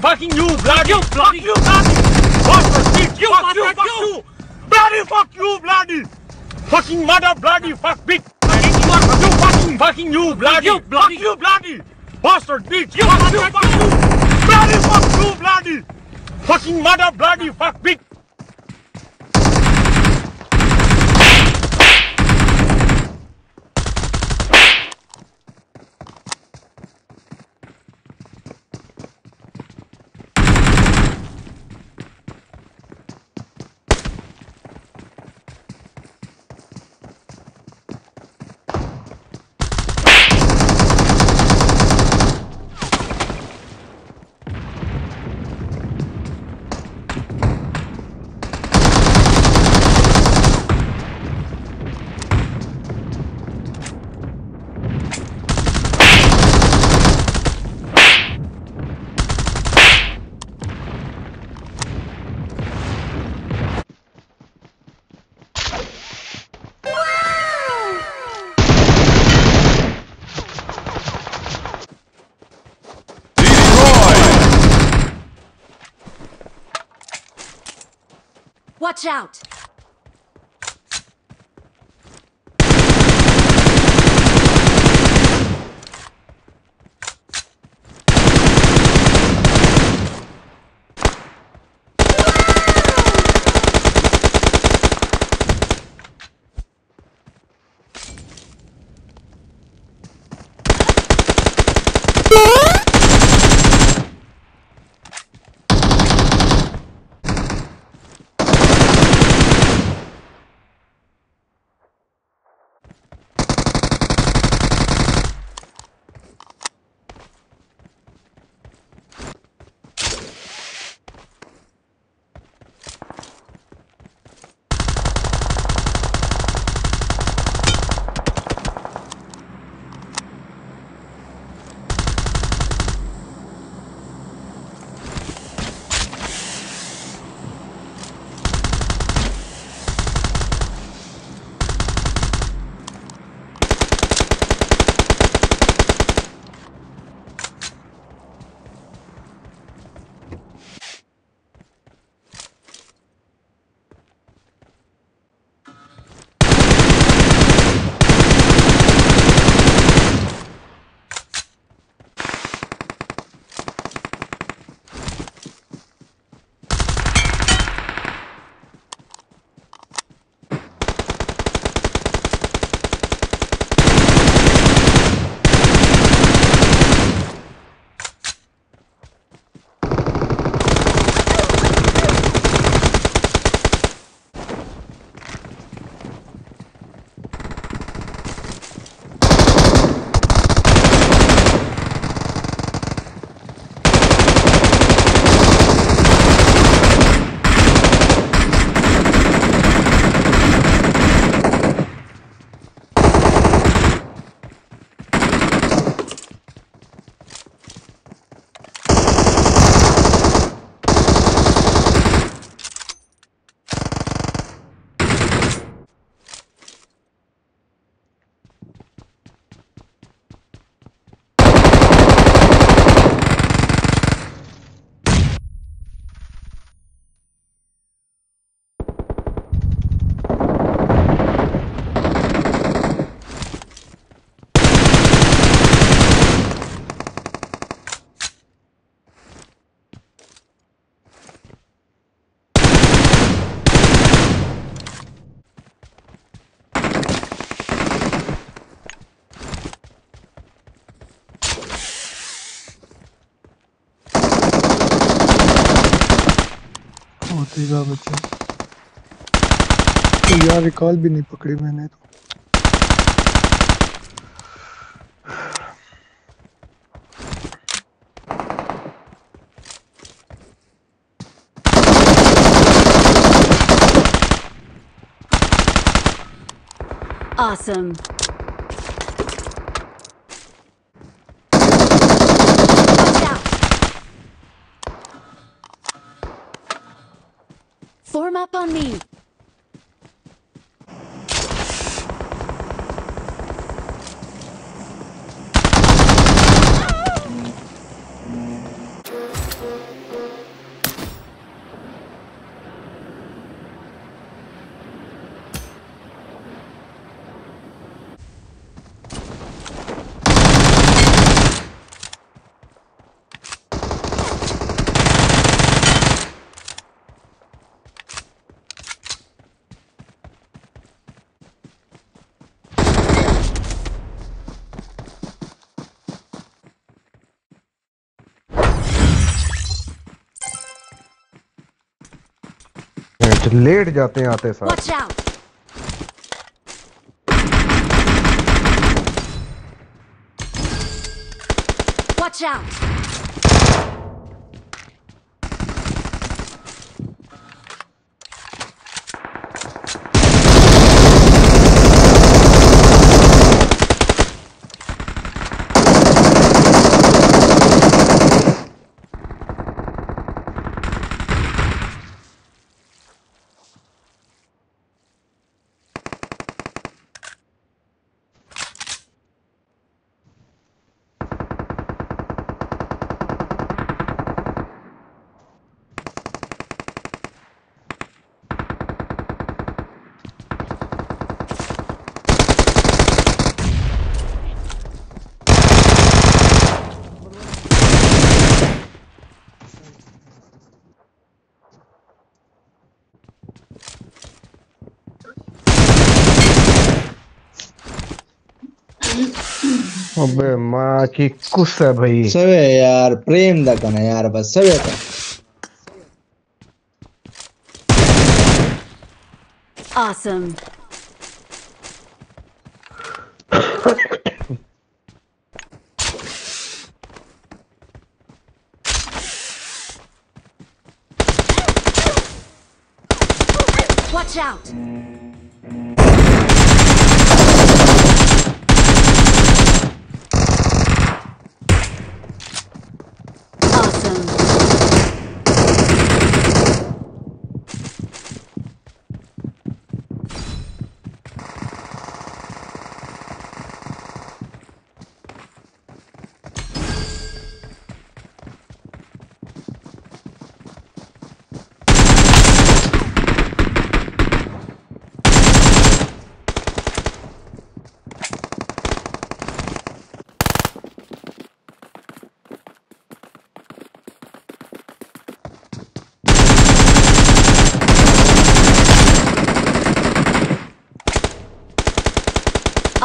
fucking you, bloody, you, bloody, you, bloody, bastard, bitch, you, fuck you, fuck you, bloody, fuck you, bloody, fucking mother, bloody, fuck, bitch, you, fucking, fucking you, bloody, you, bloody, you, bloody, bastard, bitch, you, fuck you, fuck you, bloody, fuck you, bloody, fucking mother, bloody, fuck, bitch. Watch out! होतेगा बच्चे तो यार recall भी नहीं पकड़ी मैंने तो Awesome. Up on me. Late जाते हैं आते साथ Watch out! अबे माँ की कुस है भाई सवे यार प्रेम दा कना यार बस सवे का Awesome. Watch out! um,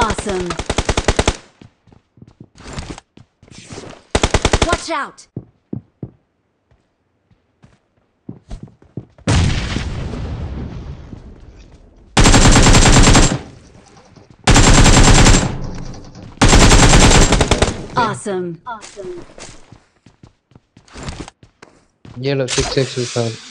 Awesome. Watch out! Awesome. Awesome. Yellow six six five.